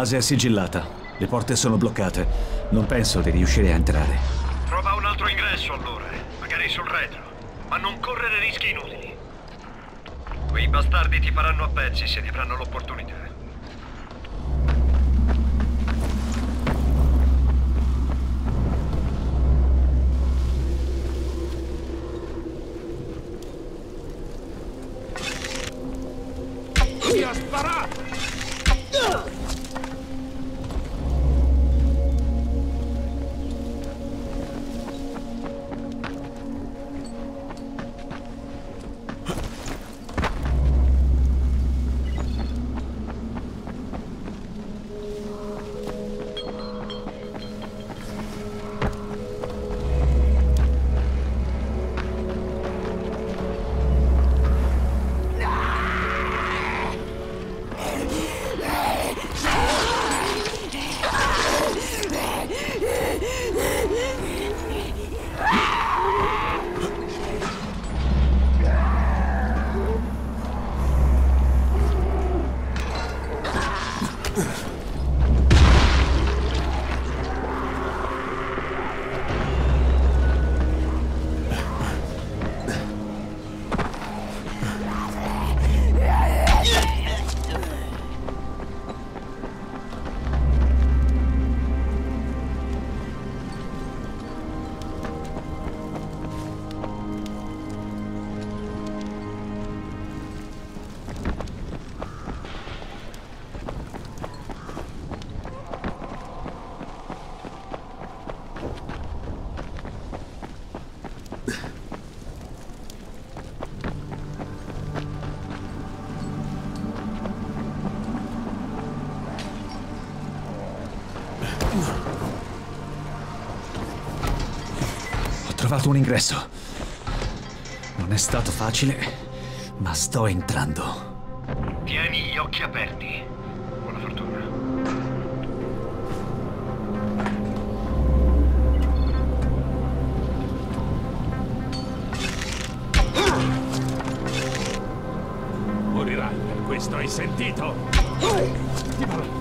base è sigillata. Le porte sono bloccate. Non penso di riuscire a entrare. Trova un altro ingresso allora, magari sul retro. Ma non correre rischi inutili. Quei bastardi ti faranno a pezzi se ne avranno l'opportunità. Trovato un ingresso. Non è stato facile, ma sto entrando. Tieni gli occhi aperti. Buona fortuna. Morirai per questo, hai sentito?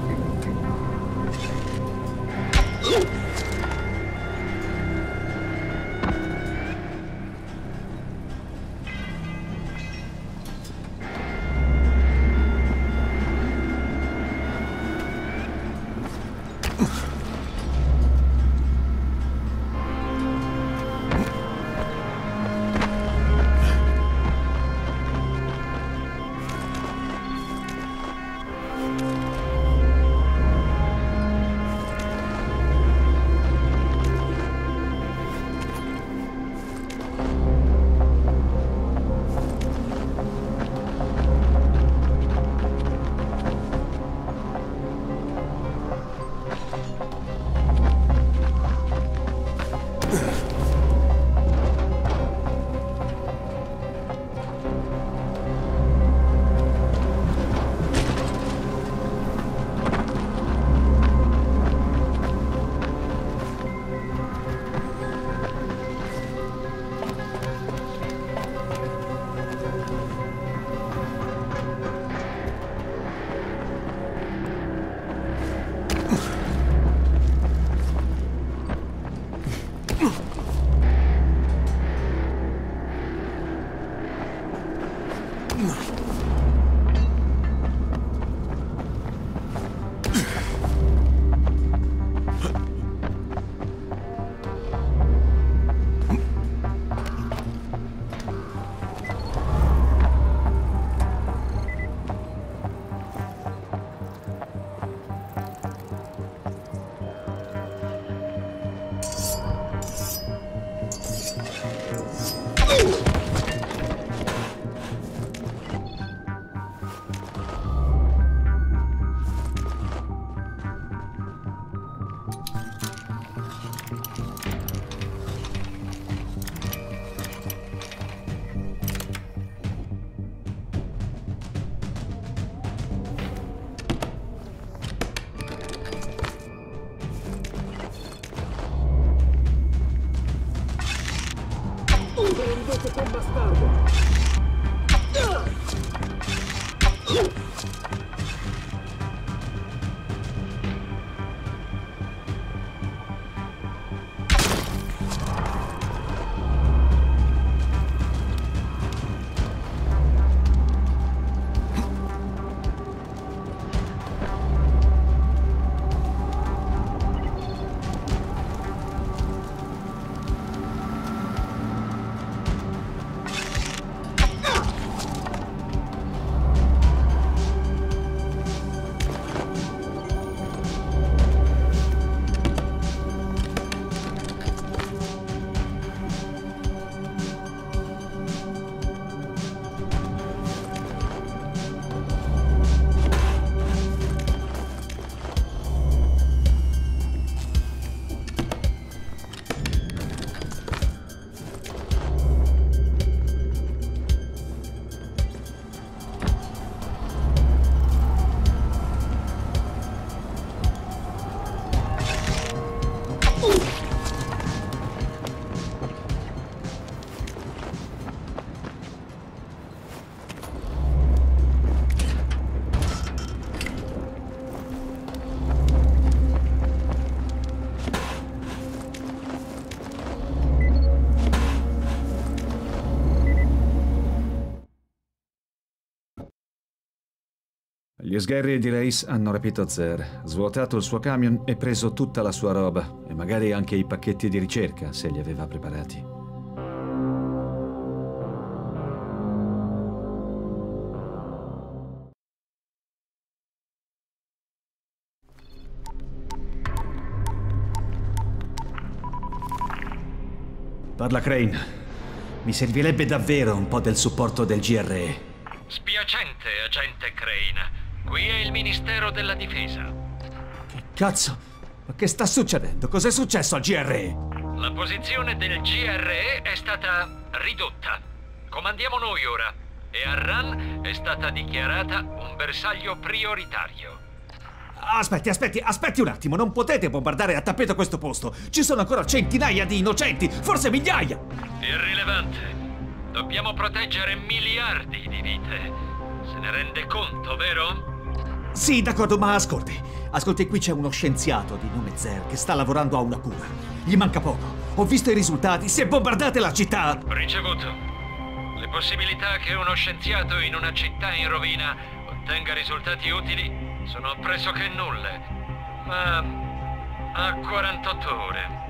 sono ridotto con bastardo! Gli sgherri di Reis hanno rapito Zer, svuotato il suo camion e preso tutta la sua roba, e magari anche i pacchetti di ricerca, se li aveva preparati. Parla Crane. Mi servirebbe davvero un po' del supporto del GRE. Spiacente, agente Crane. Qui è il Ministero della Difesa. Che cazzo? Ma che sta succedendo? Cos'è successo al GRE? La posizione del GRE è stata ridotta. Comandiamo noi ora. E Arran è stata dichiarata un bersaglio prioritario. Aspetti, aspetti, aspetti un attimo, non potete bombardare a tappeto questo posto. Ci sono ancora centinaia di innocenti, forse migliaia. Irrilevante. Dobbiamo proteggere miliardi di vite. Se ne rende conto, vero? Sì, d'accordo, ma ascolti. Ascolti, qui c'è uno scienziato di nome Zer che sta lavorando a una cura. Gli manca poco. Ho visto i risultati. Se bombardate la città... Ricevuto. Le possibilità che uno scienziato in una città in rovina ottenga risultati utili sono pressoché nulle. Ma... a 48 ore.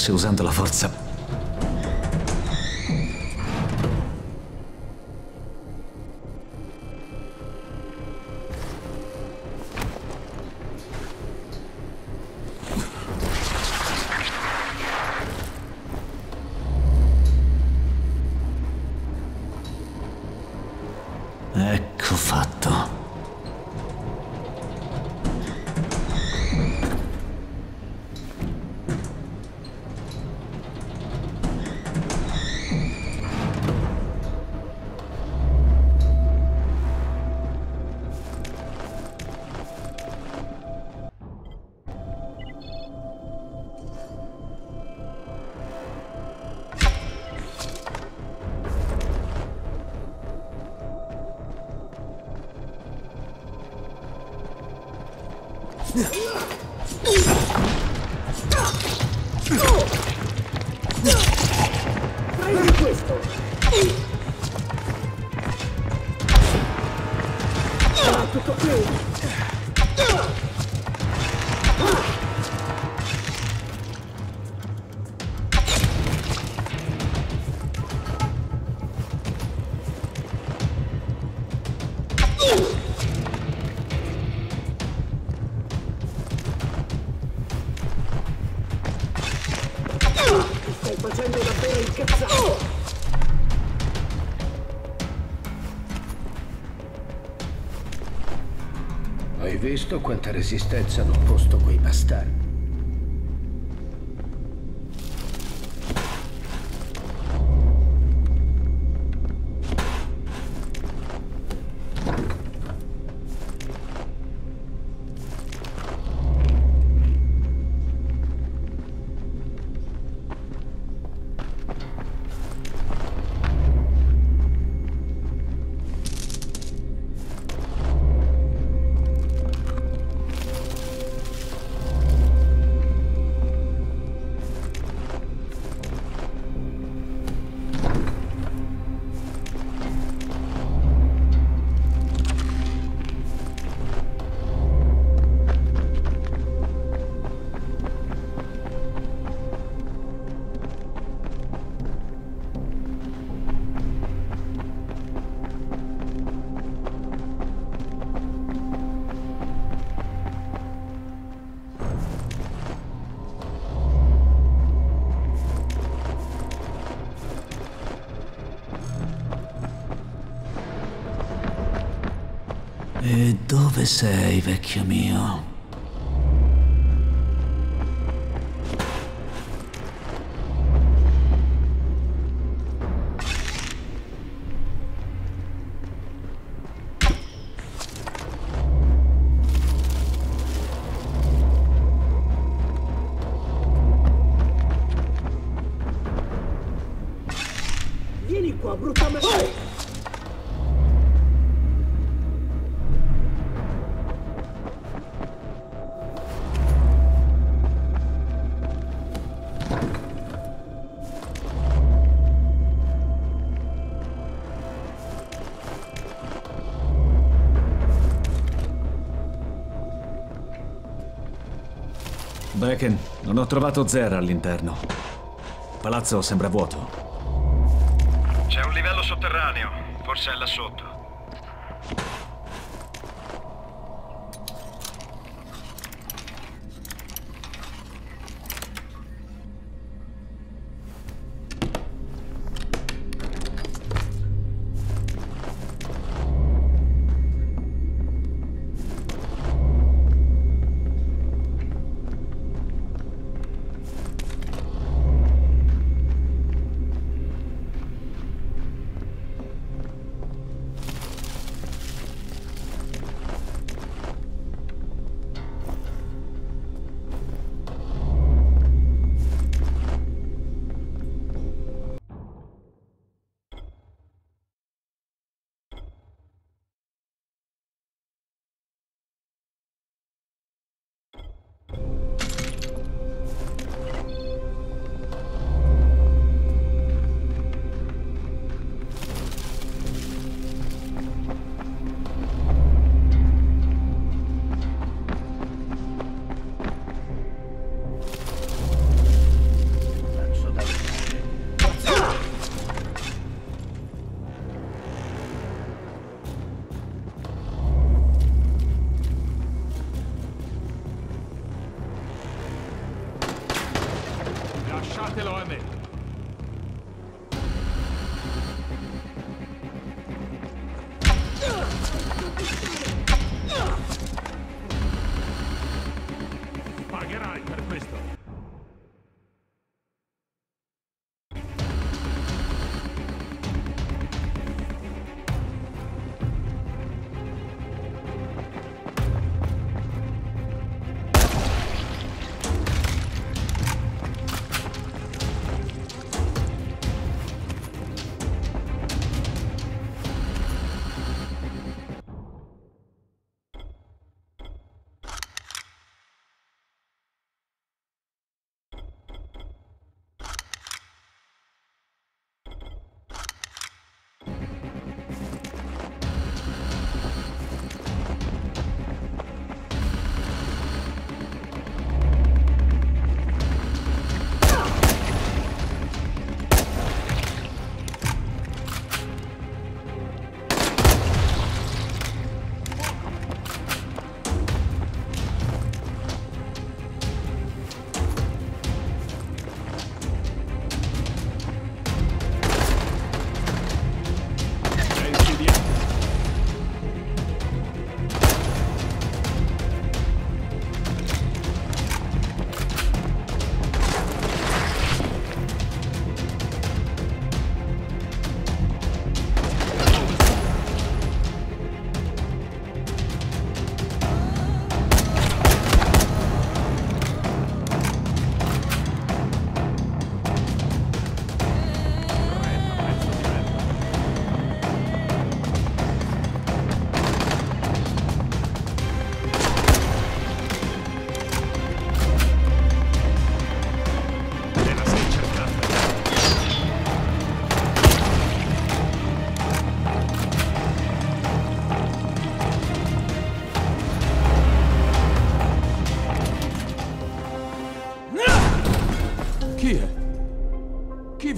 Forse usando la forza. Visto quanta resistenza hanno posto quei bastardi? Sei, vecchio mio? Brecken, non ho trovato Zer all'interno. Il palazzo sembra vuoto. C'è un livello sotterraneo, forse è là sotto.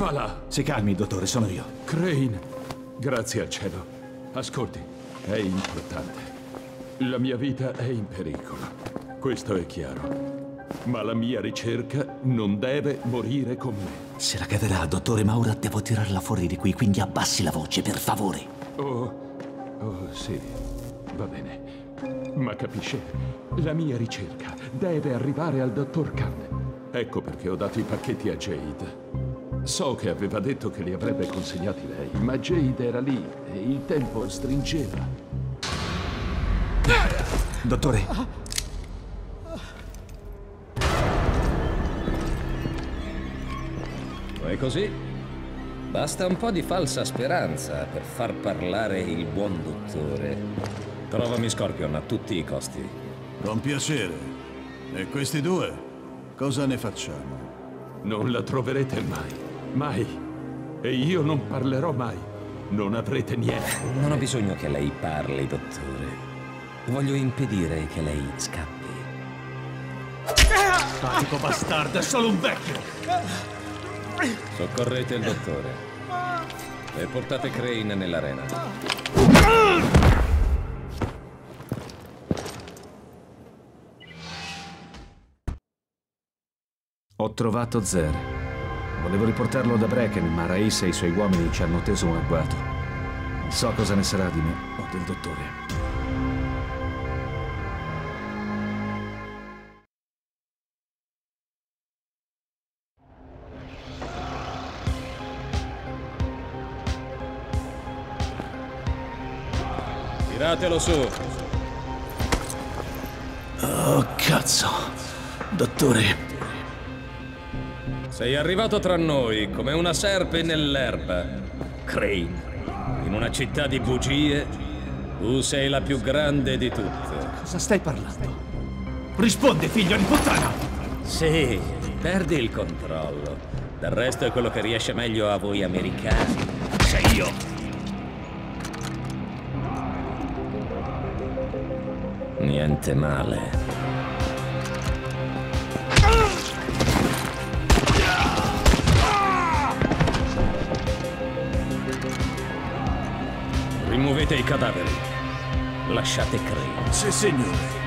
Va là? Si calmi, dottore, sono io. Crane. Grazie al cielo. Ascolti, è importante. La mia vita è in pericolo. Questo è chiaro. Ma la mia ricerca non deve morire con me. Se la caverà, dottore Maura, devo tirarla fuori di qui, quindi abbassi la voce, per favore. Oh, oh sì, va bene. Ma capisce, la mia ricerca deve arrivare al dottor Khan. Ecco perché ho dato i pacchetti a Jade. So che aveva detto che li avrebbe consegnati lei, ma Jade era lì e il tempo stringeva. Dottore, E così? Basta un po' di falsa speranza per far parlare il buon dottore. Trovami Scorpion a tutti i costi. Con piacere. E questi due? Cosa ne facciamo? Non la troverete mai. Mai. E io non parlerò mai. Non avrete niente. Non ho bisogno che lei parli, dottore. Voglio impedire che lei scappi. Fatico bastardo, è solo un vecchio! Soccorrete il dottore. E portate Crane nell'arena. Ho trovato Zer. Volevo riportarlo da Brecken, ma Raissa e i suoi uomini ci hanno teso un agguato. Non so cosa ne sarà di me o del dottore. Tiratelo su. Oh, cazzo. Dottore, Sei arrivato tra noi come una serpe nell'erba. Crane. In una città di bugie, tu sei la più grande di tutte. cosa stai parlando? Risponde, figlio di puttana! Sì, perdi il controllo. Del resto è quello che riesce meglio a voi americani. Sei io! Niente male. Rimuovete i cadaveri. Lasciate Crane. Sì, signore.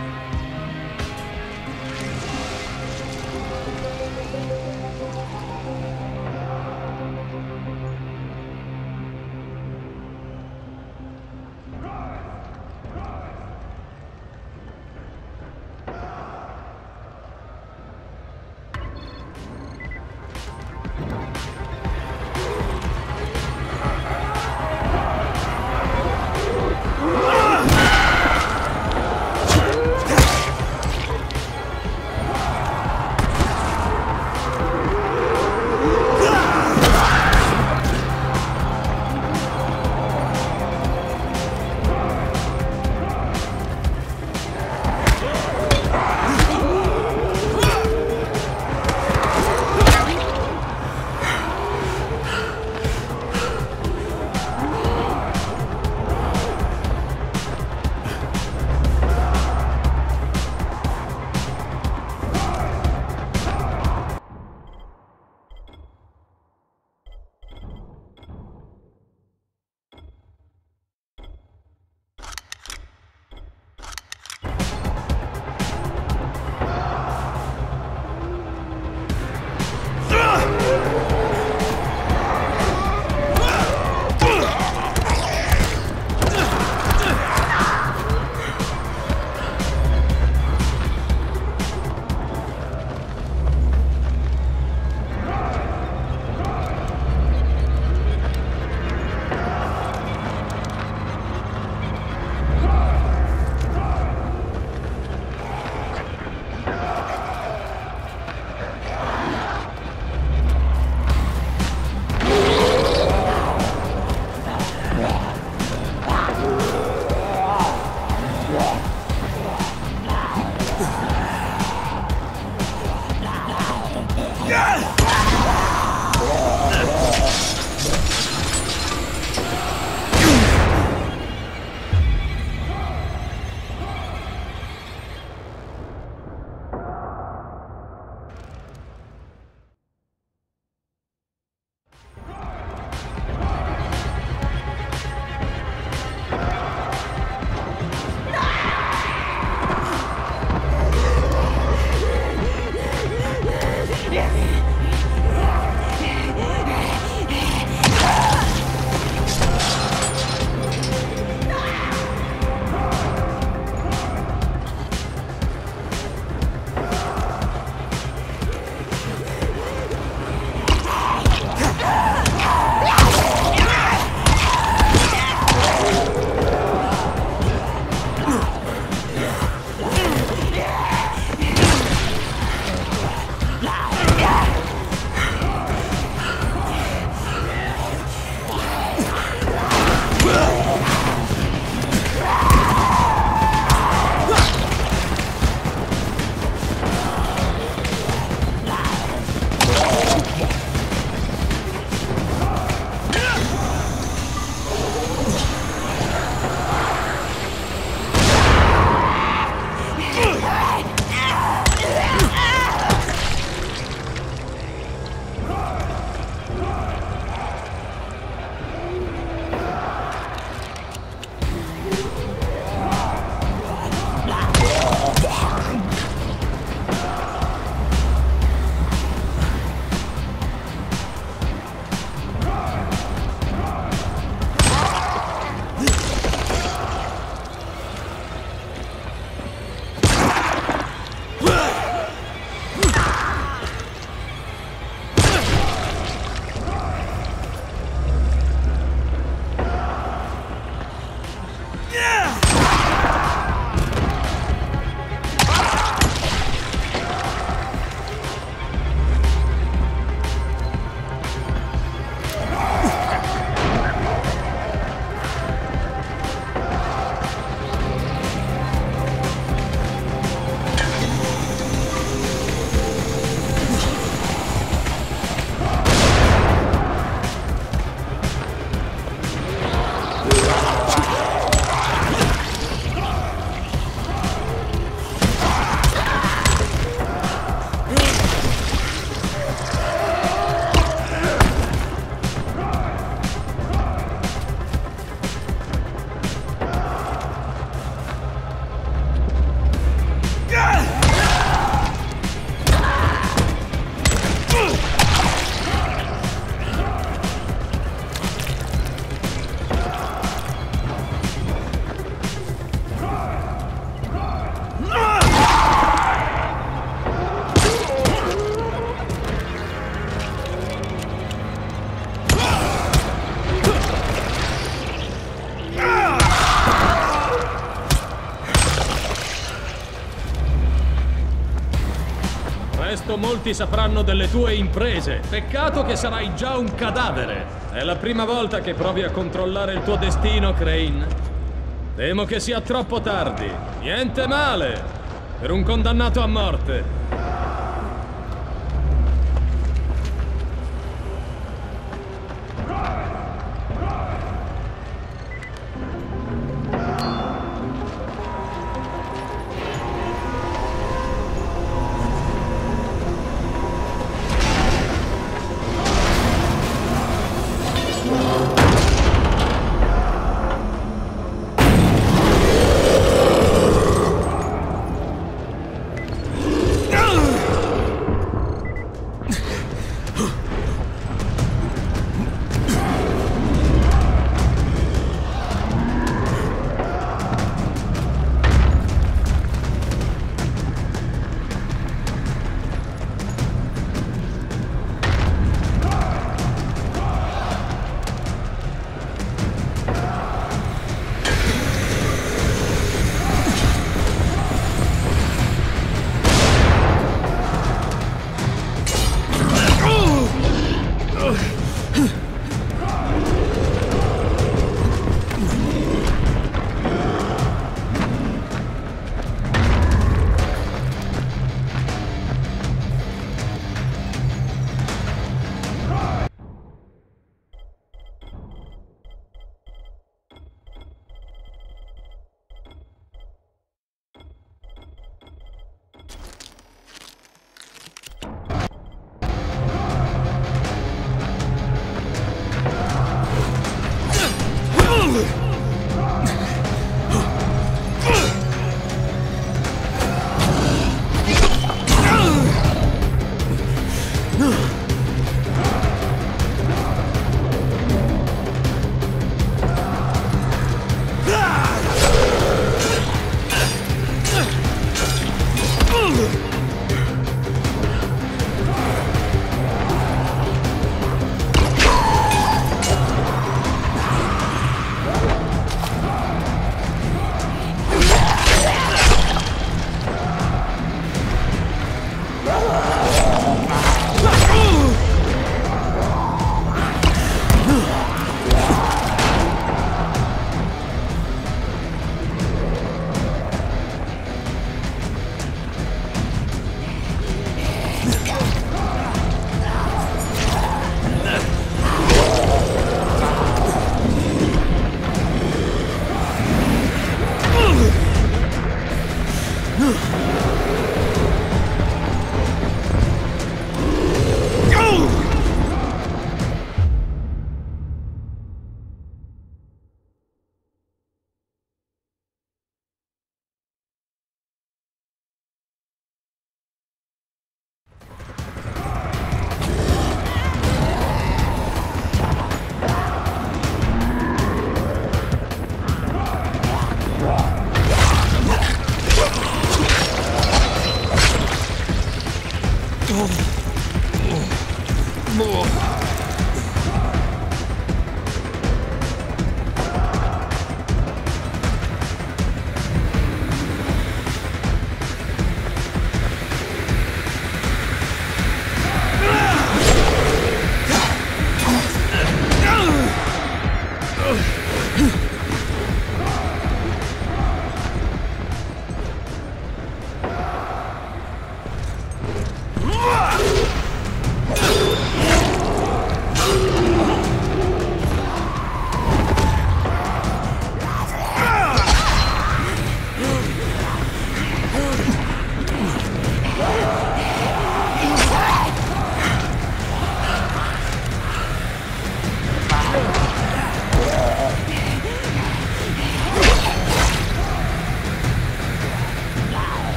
Tutti sapranno delle tue imprese. Peccato che sarai già un cadavere. È la prima volta che provi a controllare il tuo destino, Crane. Temo che sia troppo tardi. Niente male. Per un condannato a morte.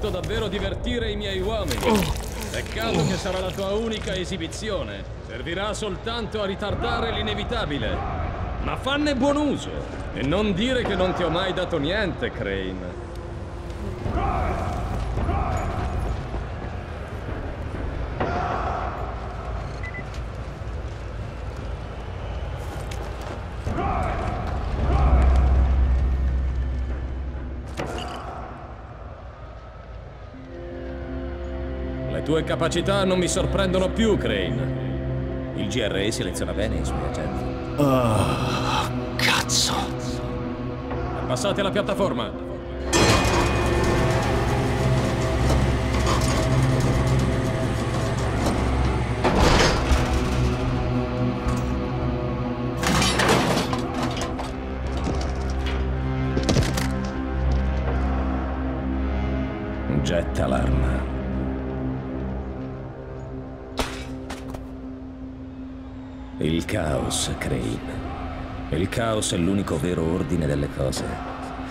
Fatto davvero divertire i miei uomini. Peccato che sarà la tua unica esibizione. Servirà soltanto a ritardare l'inevitabile. Ma fanne buon uso. E non dire che non ti ho mai dato niente, Crane. Tue capacità non mi sorprendono più, Crane. Il GRE seleziona bene i suoi agenti. Oh, cazzo. Passate alla piattaforma. Caos, Crane. Il caos è l'unico vero ordine delle cose.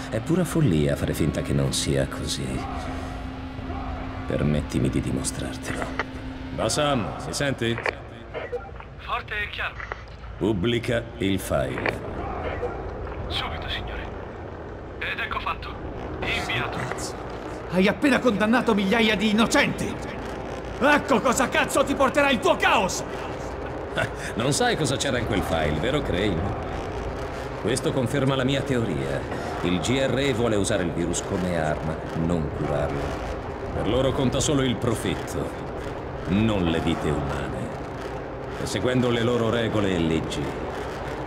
È pura follia fare finta che non sia così. Permettimi di dimostrartelo. Basam, mi senti? Forte e chiaro. Pubblica il file. Subito, signore. Ed ecco fatto. Inviato. Hai appena condannato migliaia di innocenti. Ecco cosa cazzo ti porterà il tuo caos! Non sai cosa c'era in quel file, vero Crane? Questo conferma la mia teoria. Il GRE vuole usare il virus come arma, non curarlo. Per loro conta solo il profitto, non le vite umane. E seguendo le loro regole e leggi,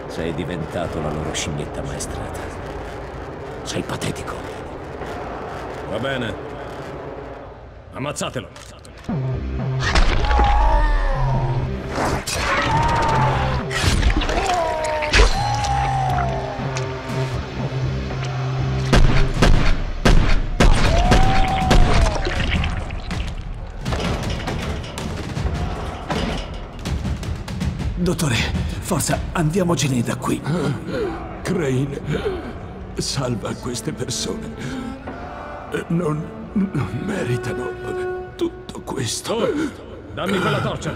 sei diventato la loro scimmietta maestrata. Sei patetico. Va bene. Ammazzatelo. Dottore, forza, andiamocene da qui. Crane, salva queste persone. Non, non meritano tutto questo. Oh, dammi quella torcia.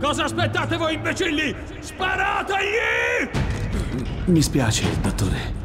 Cosa aspettate voi, imbecilli? Sparategli! Mi spiace, dottore.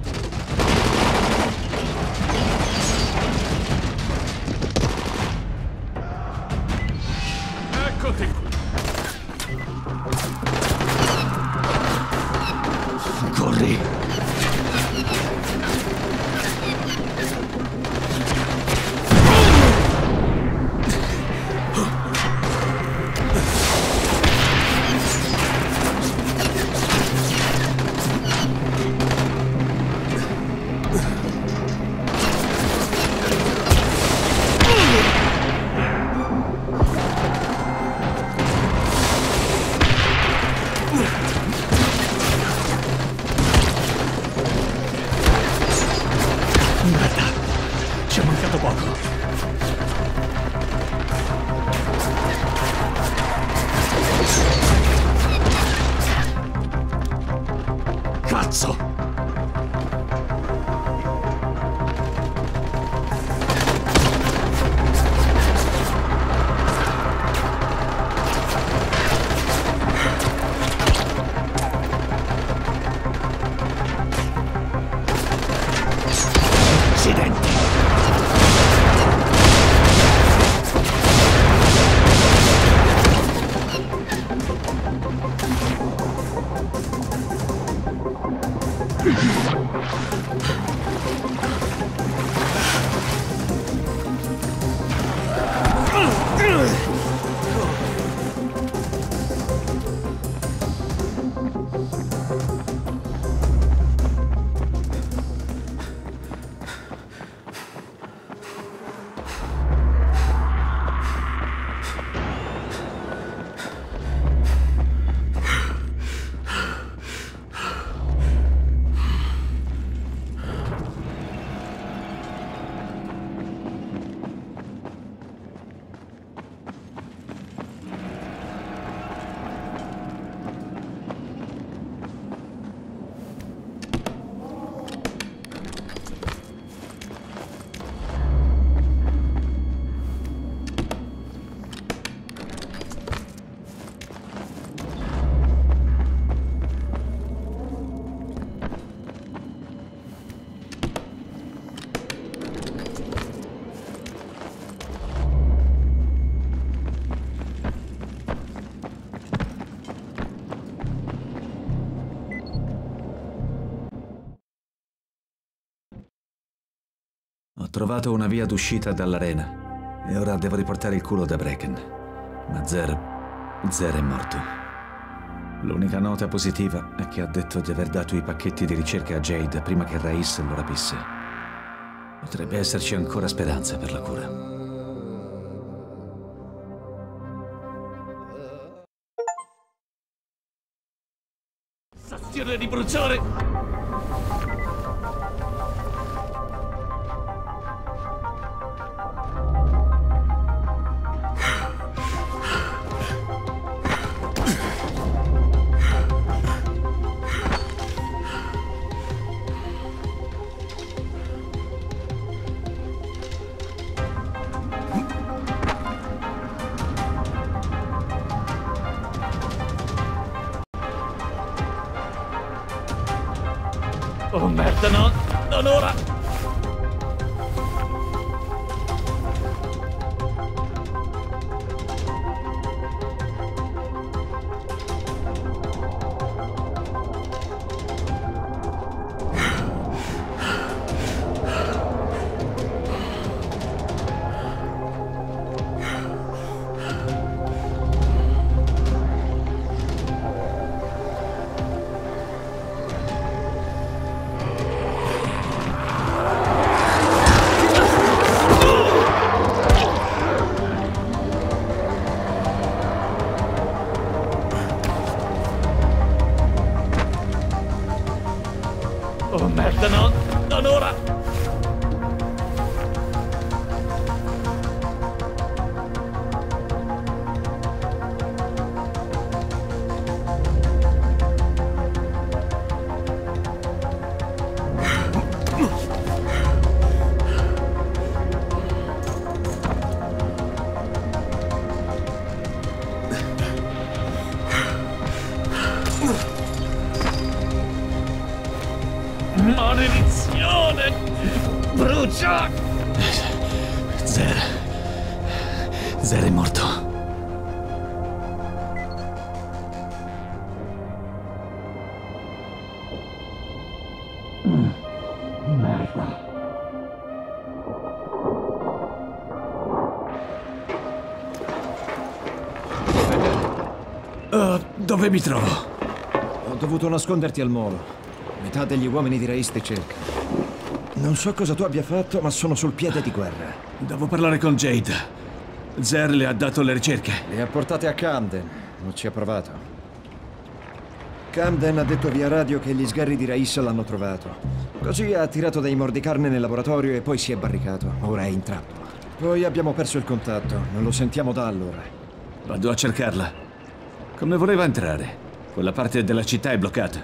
Ho trovato una via d'uscita dall'arena e ora devo riportare il culo da Brecken. Ma Zer... Zer è morto. L'unica nota positiva è che ha detto di aver dato i pacchetti di ricerca a Jade prima che Rais lo rapisse. Potrebbe esserci ancora speranza per la cura. Sensazione di bruciare! Dove mi trovo? Ho dovuto nasconderti al molo. Metà degli uomini di Reis ti cerca. Non so cosa tu abbia fatto, ma sono sul piede di guerra. Devo parlare con Jade. Zer le ha dato le ricerche. Le ha portate a Camden. Non ci ha provato. Camden ha detto via radio che gli sgherri di Reis l'hanno trovato. Così ha tirato dei mordicarne nel laboratorio e poi si è barricato. Ora è in trappola. Poi abbiamo perso il contatto. Non lo sentiamo da allora. Vado a cercarla. Come voleva entrare? Quella parte della città è bloccata.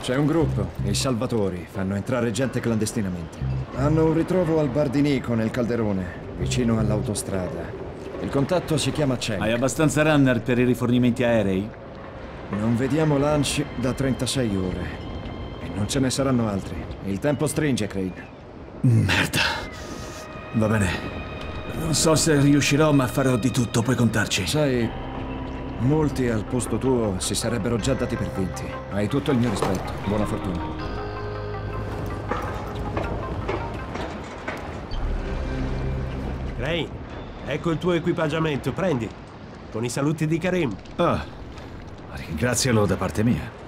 C'è un gruppo, i Salvatori, fanno entrare gente clandestinamente. Hanno un ritrovo al Bar di Nico nel Calderone, vicino all'autostrada. Il contatto si chiama Chen. Hai abbastanza runner per i rifornimenti aerei? Non vediamo lanci da 36 ore. E non ce ne saranno altri. Il tempo stringe, Craig. Merda. Va bene. Non so se riuscirò, ma farò di tutto, puoi contarci. Sai, molti al posto tuo si sarebbero già dati per vinti. Hai tutto il mio rispetto. Buona fortuna. Crane, ecco il tuo equipaggiamento, prendi. Con i saluti di Karim. Ah, ringrazialo da parte mia.